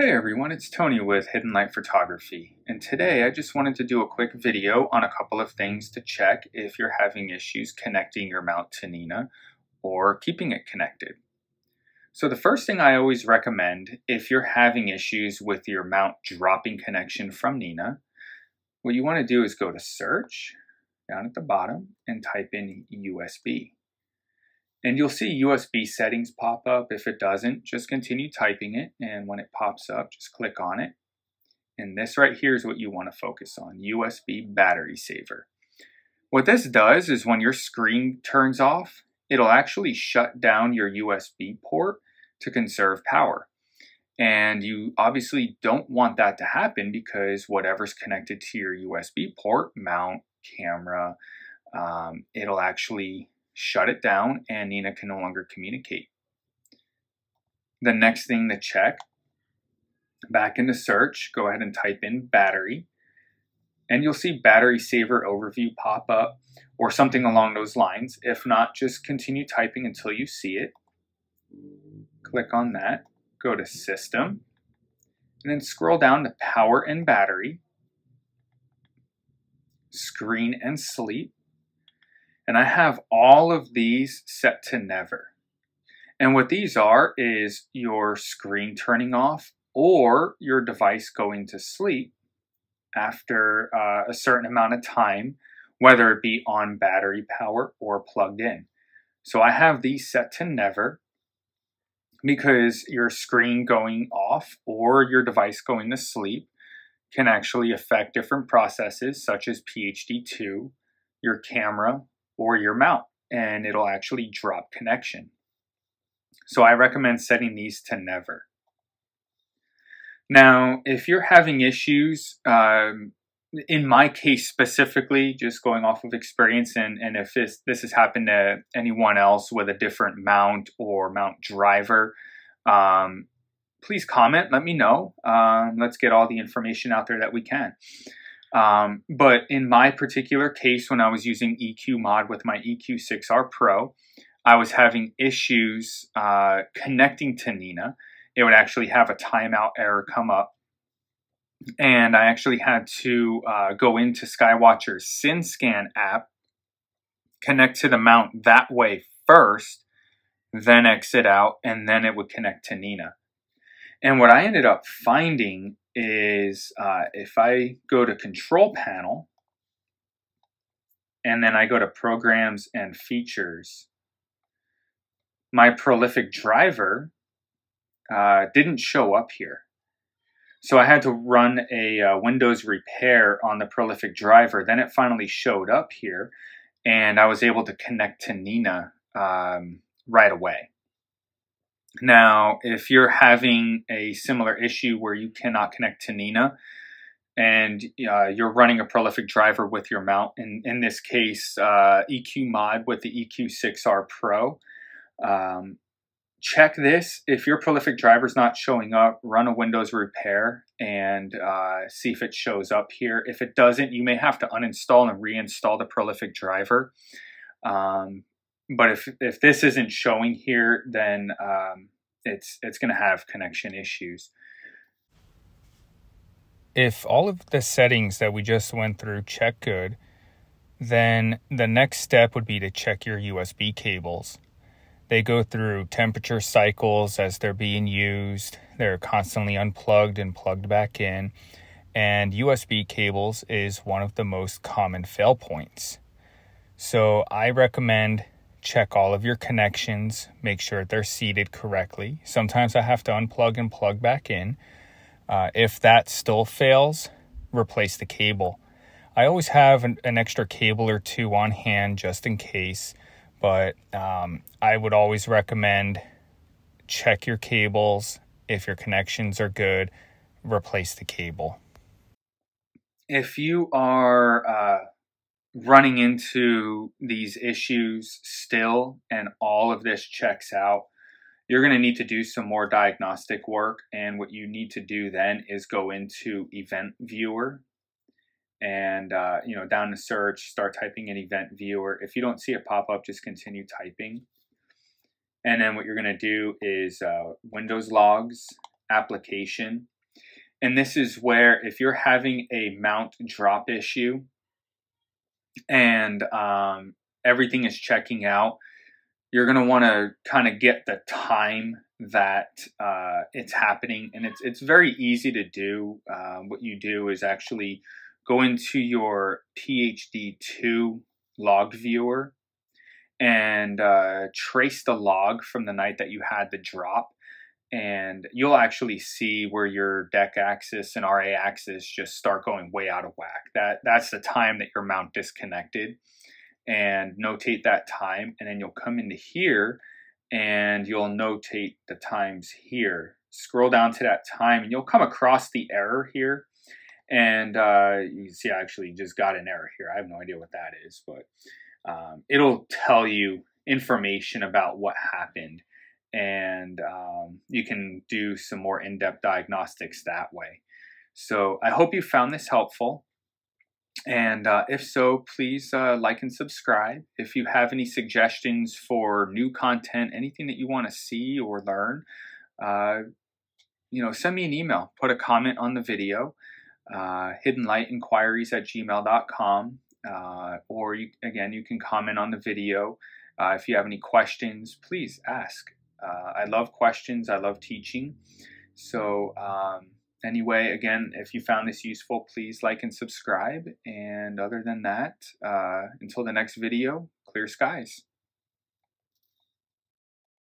Hey everyone, it's Tony with Hidden Light Photography, and today I just wanted to do a quick video on a couple of things to check if you're having issues connecting your mount to Nina or keeping it connected. So the first thing I always recommend if you're having issues with your mount dropping connection from Nina, what you want to do is go to search down at the bottom and type in USB. And you'll see USB settings pop up. If it doesn't, just continue typing it. And when it pops up, just click on it. And this right here is what you want to focus on, USB battery saver. What this does is when your screen turns off, it'll actually shut down your USB port to conserve power. And you obviously don't want that to happen because whatever's connected to your USB port, mount, camera, um, it'll actually shut it down, and Nina can no longer communicate. The next thing to check, back into search, go ahead and type in battery, and you'll see battery saver overview pop up or something along those lines. If not, just continue typing until you see it. Click on that, go to system, and then scroll down to power and battery, screen and sleep, and I have all of these set to never. And what these are is your screen turning off or your device going to sleep after uh, a certain amount of time, whether it be on battery power or plugged in. So I have these set to never because your screen going off or your device going to sleep can actually affect different processes such as PHD2, your camera, or your mount and it'll actually drop connection. So I recommend setting these to never. Now, if you're having issues, um, in my case specifically, just going off of experience, and, and if this, this has happened to anyone else with a different mount or mount driver, um, please comment, let me know. Um, let's get all the information out there that we can. Um, but in my particular case, when I was using EQ Mod with my EQ6R Pro, I was having issues uh, connecting to Nina. It would actually have a timeout error come up. And I actually had to uh, go into Skywatcher's SynScan app, connect to the mount that way first, then exit out, and then it would connect to Nina. And what I ended up finding is uh, if I go to control panel and then I go to programs and features, my prolific driver uh, didn't show up here. So I had to run a uh, Windows repair on the prolific driver. Then it finally showed up here and I was able to connect to Nina um, right away. Now, if you're having a similar issue where you cannot connect to Nina and uh, you're running a prolific driver with your mount, in, in this case, uh, EQ Mod with the EQ6R Pro, um, check this. If your prolific driver is not showing up, run a Windows repair and uh, see if it shows up here. If it doesn't, you may have to uninstall and reinstall the prolific driver. Um, but if if this isn't showing here, then um, it's it's going to have connection issues. If all of the settings that we just went through check good, then the next step would be to check your USB cables. They go through temperature cycles as they're being used. They're constantly unplugged and plugged back in. And USB cables is one of the most common fail points. So I recommend check all of your connections, make sure they're seated correctly. Sometimes I have to unplug and plug back in. Uh, if that still fails, replace the cable. I always have an, an, extra cable or two on hand just in case, but um, I would always recommend check your cables. If your connections are good, replace the cable. If you are uh running into these issues still and all of this checks out, you're going to need to do some more diagnostic work. And what you need to do then is go into Event Viewer and, uh, you know, down to search, start typing in Event Viewer. If you don't see it pop up, just continue typing. And then what you're going to do is uh, Windows Logs application. And this is where if you're having a mount drop issue and um, everything is checking out, you're going to want to kind of get the time that uh, it's happening. And it's, it's very easy to do. Uh, what you do is actually go into your PHD2 log viewer and uh, trace the log from the night that you had the drop and you'll actually see where your Dec axis and RA axis just start going way out of whack. That that's the time that your mount disconnected and notate that time and then you'll come into here and you'll notate the times here. Scroll down to that time and you'll come across the error here and uh, you see I actually just got an error here. I have no idea what that is, but um, it'll tell you information about what happened and um, you can do some more in-depth diagnostics that way. So I hope you found this helpful. And uh, if so, please uh, like and subscribe. If you have any suggestions for new content, anything that you want to see or learn, uh, you know, send me an email. Put a comment on the video, uh, hiddenlightinquiries at gmail.com. Uh, or you, again, you can comment on the video. Uh, if you have any questions, please ask. Uh, I love questions. I love teaching. So um, anyway, again, if you found this useful, please like and subscribe. And other than that, uh, until the next video, clear skies.